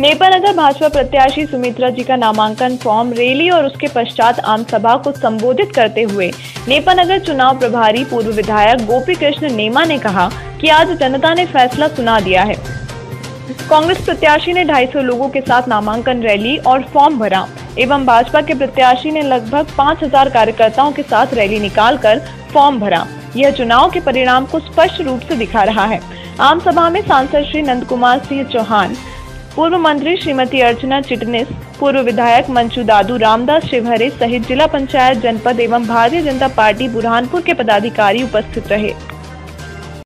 नेपानगर भाजपा प्रत्याशी सुमित्रा जी का नामांकन फॉर्म रैली और उसके पश्चात आम सभा को संबोधित करते हुए नेपानगर चुनाव प्रभारी पूर्व विधायक गोपी कृष्ण नेमा ने कहा कि आज जनता ने फैसला सुना दिया है। कांग्रेस प्रत्याशी ने 250 लोगों के साथ नामांकन रैली और फॉर्म भरा। एवं भाजपा के प्रत्याशी ने लगभग 5000 कार्यकर्ताओं के साथ रैली निकालकर फॉर्म भरा। यह चुनाव के परिणाम को स्पष्ट रूप से दिखा रहा है। आम सभा में सांसद श्री नंद कुमार सिंह चौहान पूर्व मंत्री श्रीमती अर्चना चिटनिस, पूर्व विधायक मंचू दादू, रामदास शिवहरे सहित जिला पंचायत जनपद एवं भारतीय जनता पार्टी बुरहानपुर के पदाधिकारी उपस्थित रहे।